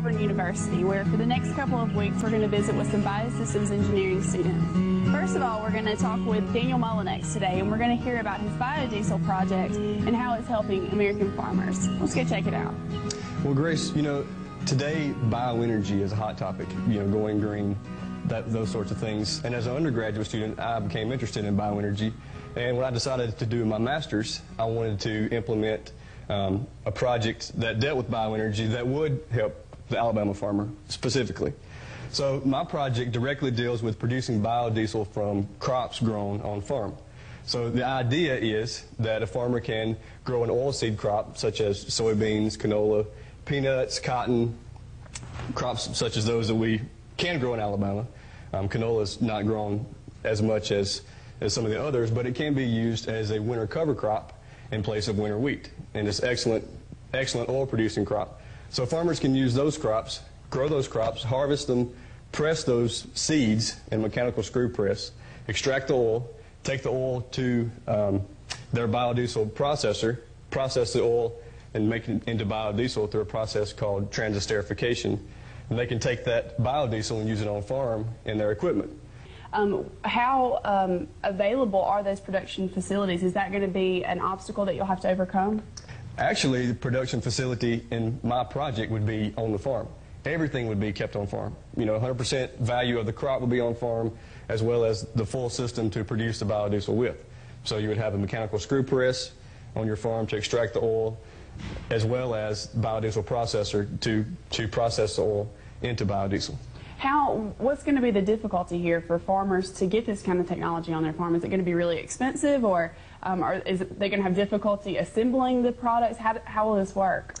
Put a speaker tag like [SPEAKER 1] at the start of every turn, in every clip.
[SPEAKER 1] Auburn University, where for the next couple of weeks we're going to visit with some biosystems engineering students. First of all, we're going to talk with Daniel Mullinex today, and we're going to hear about his biodiesel project and how it's helping American farmers. Let's go check it out.
[SPEAKER 2] Well, Grace, you know, today bioenergy is a hot topic, you know, going green, that, those sorts of things. And as an undergraduate student, I became interested in bioenergy. And when I decided to do my master's, I wanted to implement um, a project that dealt with bioenergy that would help the Alabama farmer specifically. So my project directly deals with producing biodiesel from crops grown on farm. So the idea is that a farmer can grow an oilseed crop such as soybeans, canola, peanuts, cotton, crops such as those that we can grow in Alabama. Um, canola is not grown as much as, as some of the others, but it can be used as a winter cover crop in place of winter wheat. And it's excellent, excellent oil producing crop. So farmers can use those crops, grow those crops, harvest them, press those seeds in mechanical screw press, extract the oil, take the oil to um, their biodiesel processor, process the oil, and make it into biodiesel through a process called transesterification. And they can take that biodiesel and use it on farm in their equipment.
[SPEAKER 1] Um, how um, available are those production facilities? Is that going to be an obstacle that you'll have to overcome?
[SPEAKER 2] Actually, the production facility in my project would be on the farm. Everything would be kept on farm. You know, 100% value of the crop would be on farm, as well as the full system to produce the biodiesel with. So you would have a mechanical screw press on your farm to extract the oil, as well as biodiesel processor to, to process the oil into biodiesel.
[SPEAKER 1] How, what's going to be the difficulty here for farmers to get this kind of technology on their farm? Is it going to be really expensive or um, are, is it, they going to have difficulty assembling the products? How, how will this work?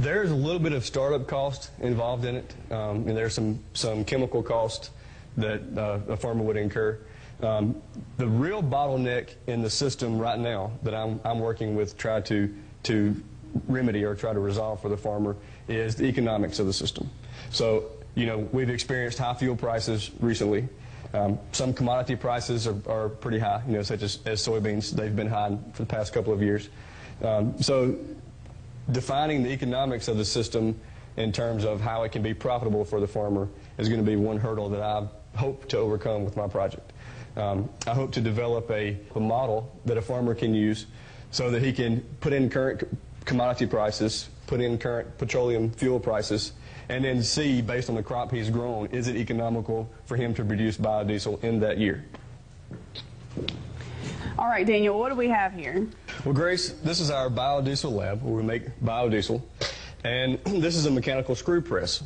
[SPEAKER 2] There's a little bit of startup cost involved in it, um, and there's some, some chemical cost that uh, a farmer would incur. Um, the real bottleneck in the system right now that I'm, I'm working with try to, to remedy or try to resolve for the farmer is the economics of the system. So you know, we've experienced high fuel prices recently. Um, some commodity prices are, are, pretty high, you know, such as, as, soybeans. They've been high for the past couple of years. Um, so defining the economics of the system in terms of how it can be profitable for the farmer is going to be one hurdle that I hope to overcome with my project. Um, I hope to develop a, a model that a farmer can use so that he can put in current commodity prices, put in current petroleum fuel prices, and then see, based on the crop he's grown, is it economical for him to produce biodiesel in that year.
[SPEAKER 1] All right, Daniel, what do we have here?
[SPEAKER 2] Well, Grace, this is our biodiesel lab where we make biodiesel. And this is a mechanical screw press.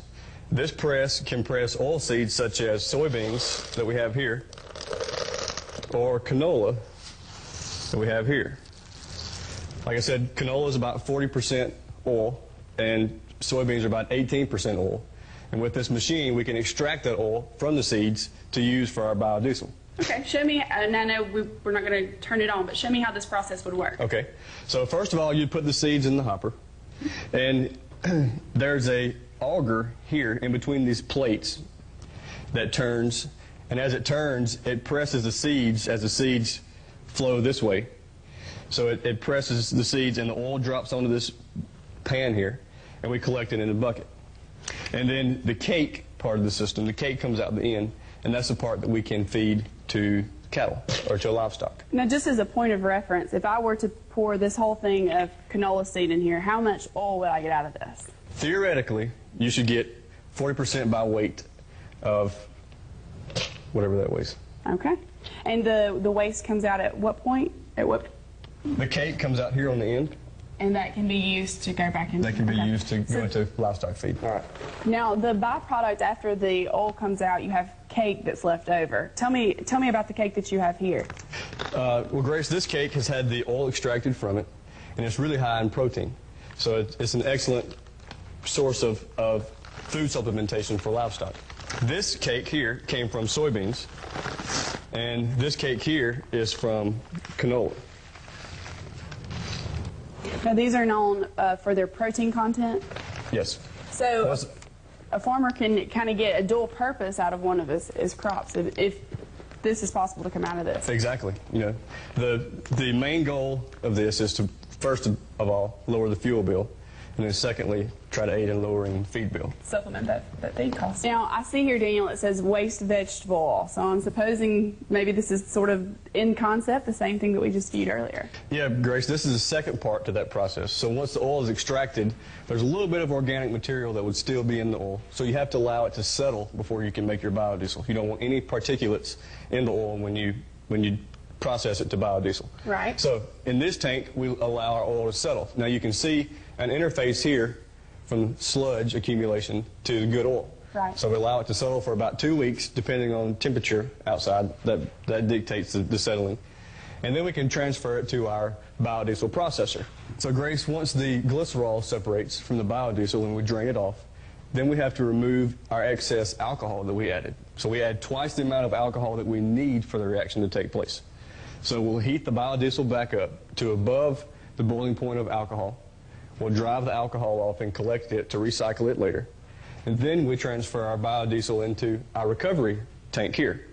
[SPEAKER 2] This press can press oil seeds such as soybeans that we have here or canola that we have here. Like I said, canola is about 40% oil and soybeans are about 18% oil. And with this machine, we can extract that oil from the seeds to use for our biodiesel.
[SPEAKER 1] Okay, show me, and I know we, are not going to turn it on, but show me how this process would work.
[SPEAKER 2] Okay, so first of all, you put the seeds in the hopper, and there's a auger here in between these plates that turns, and as it turns, it presses the seeds as the seeds flow this way. So it, it presses the seeds, and the oil drops onto this pan here and we collect it in a bucket. And then the cake part of the system, the cake comes out the end, and that's the part that we can feed to cattle or to livestock.
[SPEAKER 1] Now, just as a point of reference, if I were to pour this whole thing of canola seed in here, how much oil would I get out of this?
[SPEAKER 2] Theoretically, you should get 40% by weight of whatever that weighs.
[SPEAKER 1] Okay. And the, the waste comes out at what point? At what?
[SPEAKER 2] The cake comes out here on the end.
[SPEAKER 1] And that can be used to go back into.
[SPEAKER 2] That can be okay. used to go into livestock feed. All right.
[SPEAKER 1] Now the byproduct after the oil comes out, you have cake that's left over. Tell me, tell me about the cake that you have here.
[SPEAKER 2] Uh, well, Grace, this cake has had the oil extracted from it, and it's really high in protein. So it, it's an excellent source of, of food supplementation for livestock. This cake here came from soybeans, and this cake here is from canola.
[SPEAKER 1] Now, these are known uh, for their protein content?
[SPEAKER 2] Yes.
[SPEAKER 1] So, That's a farmer can kind of get a dual purpose out of one of his, his crops if, if this is possible to come out of this.
[SPEAKER 2] Exactly. You know, the, the main goal of this is to, first of all, lower the fuel bill. And then secondly, try to aid in lowering feed bill.
[SPEAKER 1] supplement that, that feed cost. Now, I see here, Daniel, it says waste vegetable oil. So I'm supposing maybe this is sort of in concept, the same thing that we just viewed earlier.
[SPEAKER 2] Yeah, Grace, this is the second part to that process. So once the oil is extracted, there's a little bit of organic material that would still be in the oil. So you have to allow it to settle before you can make your biodiesel. You don't want any particulates in the oil when you when you process it to biodiesel.
[SPEAKER 1] Right.
[SPEAKER 2] So in this tank, we allow our oil to settle. Now you can see an interface here from sludge accumulation to the good oil.
[SPEAKER 1] Right.
[SPEAKER 2] So we allow it to settle for about two weeks, depending on temperature outside. That that dictates the, the settling, and then we can transfer it to our biodiesel processor. So Grace, once the glycerol separates from the biodiesel and we drain it off, then we have to remove our excess alcohol that we added. So we add twice the amount of alcohol that we need for the reaction to take place. So we'll heat the biodiesel back up to above the boiling point of alcohol. We'll drive the alcohol off and collect it to recycle it later. And then we transfer our biodiesel into our recovery tank here.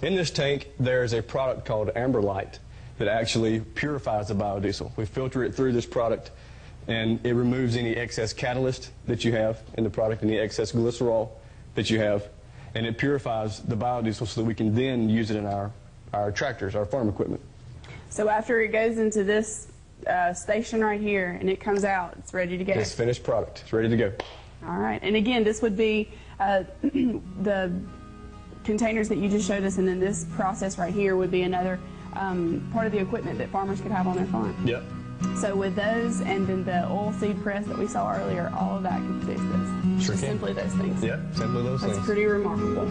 [SPEAKER 2] In this tank, there's a product called Amberlite that actually purifies the biodiesel. We filter it through this product, and it removes any excess catalyst that you have in the product, any excess glycerol that you have, and it purifies the biodiesel so that we can then use it in our, our tractors, our farm equipment.
[SPEAKER 1] So after it goes into this uh, station right here and it comes out, it's ready to go.
[SPEAKER 2] It's finished product. It's ready to go.
[SPEAKER 1] All right. And again, this would be uh, the containers that you just showed us, and then this process right here would be another um, part of the equipment that farmers could have on their farm.
[SPEAKER 2] Yep.
[SPEAKER 1] So with those and then the oil seed press that we saw earlier, all of that can produce this.
[SPEAKER 2] Sure
[SPEAKER 1] Just
[SPEAKER 2] can.
[SPEAKER 1] simply those things.
[SPEAKER 2] Yep. Simply those
[SPEAKER 1] That's
[SPEAKER 2] things.
[SPEAKER 1] That's pretty remarkable.